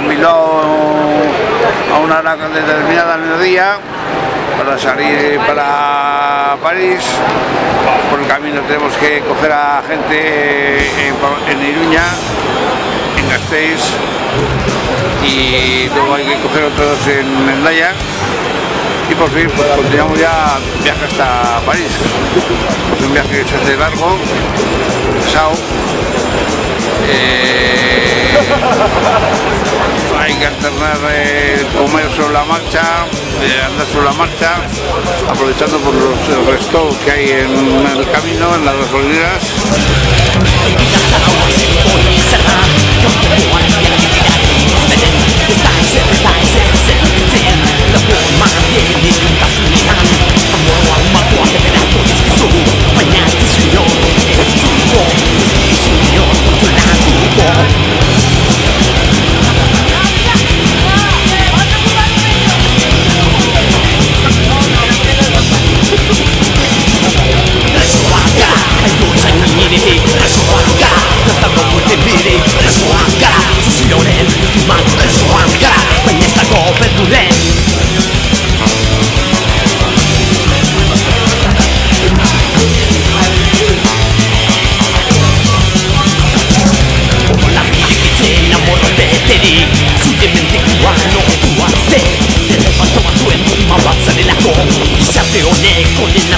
en Bilbao a una hora determinada al mediodía para salir para París. Por el camino tenemos que coger a gente en, Iruña, en Gasteiz y luego hay que coger otros en Mendaya y por fin pues, continuamos ya viaje hasta París. Es un viaje que se hace largo, pesado. Eh, hay que alternar comer sobre la marcha, andar sobre la marcha, aprovechando por los restos que hay en el camino, en las gasolineras. con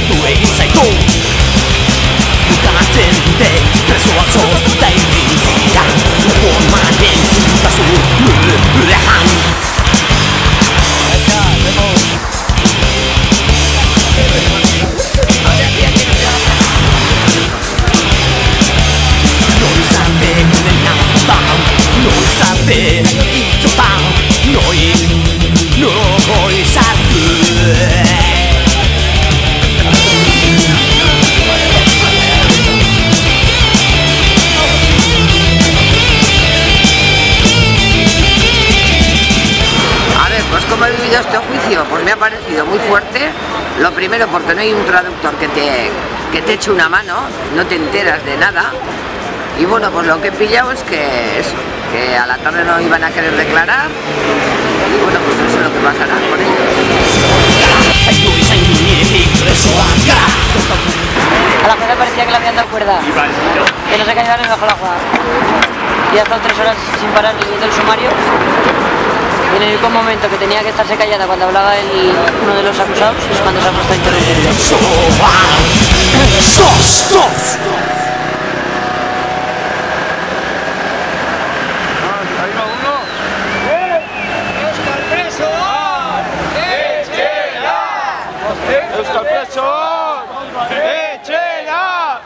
este juicio? Pues me ha parecido muy fuerte. Lo primero porque no hay un traductor que te, que te eche una mano, no te enteras de nada. Y bueno, pues lo que he pillado es que que a la tarde no iban a querer declarar. Y bueno, pues eso es lo que pasará con ellos. A la gente parecía que le habían dado cuerda. Que no se cayeron bajo el agua. Y ha tres horas sin parar leyendo el sumario y en el único momento que tenía que estarse callada cuando hablaba el, uno de los acusados es cuando se ha puesto a Preso! Etxera!